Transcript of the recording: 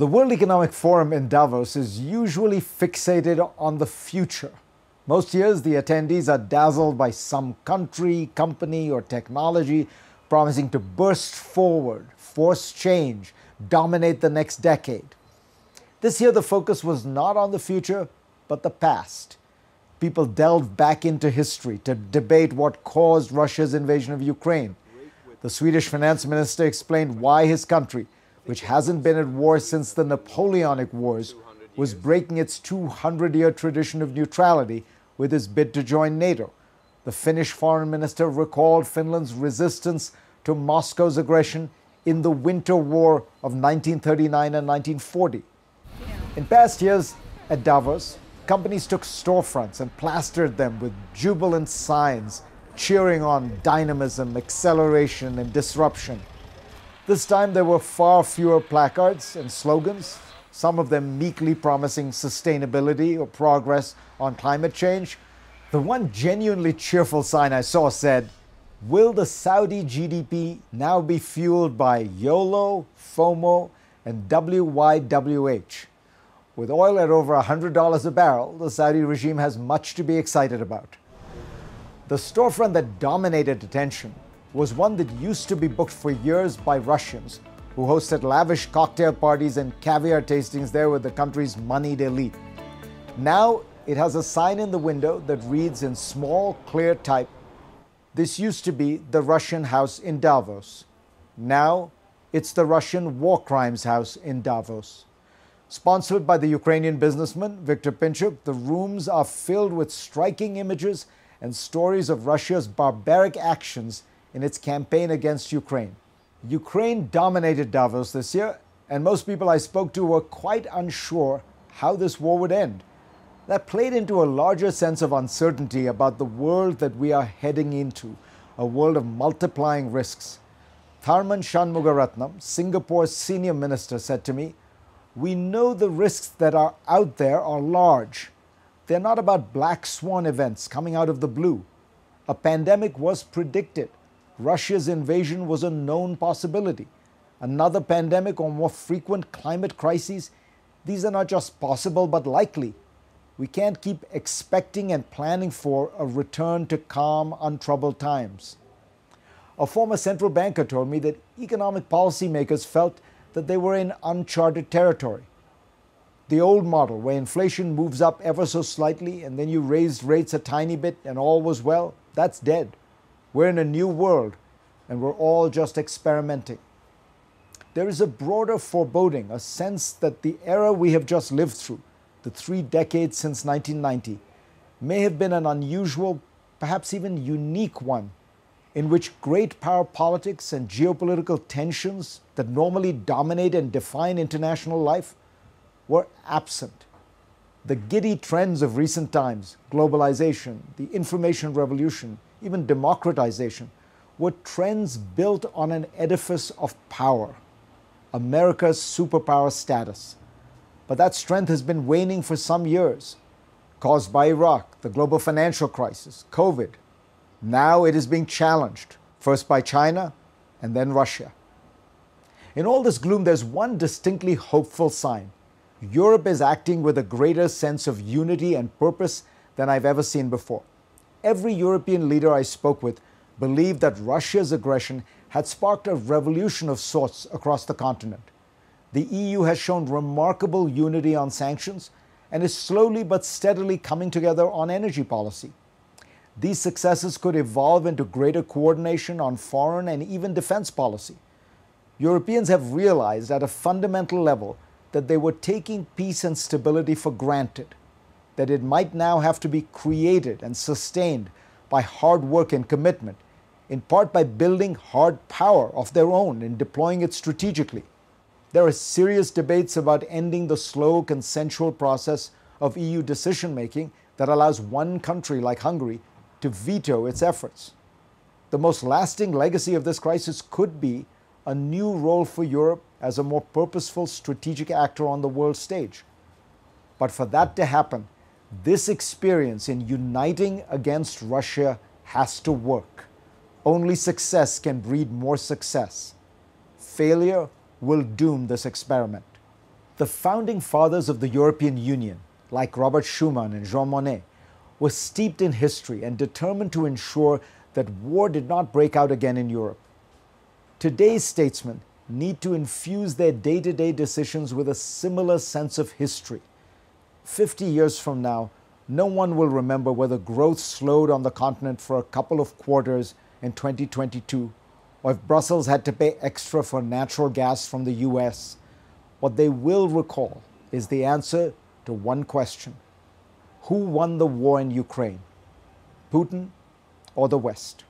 The World Economic Forum in Davos is usually fixated on the future. Most years, the attendees are dazzled by some country, company, or technology promising to burst forward, force change, dominate the next decade. This year, the focus was not on the future, but the past. People delved back into history to debate what caused Russia's invasion of Ukraine. The Swedish finance minister explained why his country, which hasn't been at war since the Napoleonic Wars, was breaking its 200 year tradition of neutrality with its bid to join NATO. The Finnish foreign minister recalled Finland's resistance to Moscow's aggression in the Winter War of 1939 and 1940. In past years at Davos, companies took storefronts and plastered them with jubilant signs cheering on dynamism, acceleration, and disruption. This time there were far fewer placards and slogans, some of them meekly promising sustainability or progress on climate change. The one genuinely cheerful sign I saw said, Will the Saudi GDP now be fueled by YOLO, FOMO, and WYWH? With oil at over $100 a barrel, the Saudi regime has much to be excited about. The storefront that dominated attention was one that used to be booked for years by Russians who hosted lavish cocktail parties and caviar tastings there with the country's moneyed elite. Now it has a sign in the window that reads in small, clear type this used to be the Russian house in Davos. Now it's the Russian war crimes house in Davos. Sponsored by the Ukrainian businessman Viktor Pinchuk, the rooms are filled with striking images and stories of Russia's barbaric actions in its campaign against Ukraine. Ukraine dominated Davos this year, and most people I spoke to were quite unsure how this war would end. That played into a larger sense of uncertainty about the world that we are heading into, a world of multiplying risks. Tharman Shanmugaratnam, Singapore's senior minister, said to me, We know the risks that are out there are large. They're not about black swan events coming out of the blue. A pandemic was predicted. Russia's invasion was a known possibility. Another pandemic or more frequent climate crises, these are not just possible but likely. We can't keep expecting and planning for a return to calm, untroubled times. A former central banker told me that economic policymakers felt that they were in uncharted territory. The old model, where inflation moves up ever so slightly and then you raised rates a tiny bit and all was well, that's dead. We're in a new world and we're all just experimenting. There is a broader foreboding, a sense that the era we have just lived through the three decades since 1990, may have been an unusual, perhaps even unique one, in which great power politics and geopolitical tensions that normally dominate and define international life were absent. The giddy trends of recent times, globalization, the information revolution, even democratization, were trends built on an edifice of power, America's superpower status. But that strength has been waning for some years, caused by Iraq, the global financial crisis, COVID. Now it is being challenged, first by China and then Russia. In all this gloom, there's one distinctly hopeful sign. Europe is acting with a greater sense of unity and purpose than I've ever seen before. Every European leader I spoke with believed that Russia's aggression had sparked a revolution of sorts across the continent the EU has shown remarkable unity on sanctions and is slowly but steadily coming together on energy policy. These successes could evolve into greater coordination on foreign and even defense policy. Europeans have realized at a fundamental level that they were taking peace and stability for granted, that it might now have to be created and sustained by hard work and commitment, in part by building hard power of their own and deploying it strategically. There are serious debates about ending the slow consensual process of EU decision making that allows one country like Hungary to veto its efforts. The most lasting legacy of this crisis could be a new role for Europe as a more purposeful strategic actor on the world stage. But for that to happen, this experience in uniting against Russia has to work. Only success can breed more success. Failure will doom this experiment. The founding fathers of the European Union, like Robert Schuman and Jean Monnet, were steeped in history and determined to ensure that war did not break out again in Europe. Today's statesmen need to infuse their day to day decisions with a similar sense of history. 50 years from now, no one will remember whether growth slowed on the continent for a couple of quarters in 2022 or if Brussels had to pay extra for natural gas from the US. What they will recall is the answer to one question Who won the war in Ukraine? Putin or the West?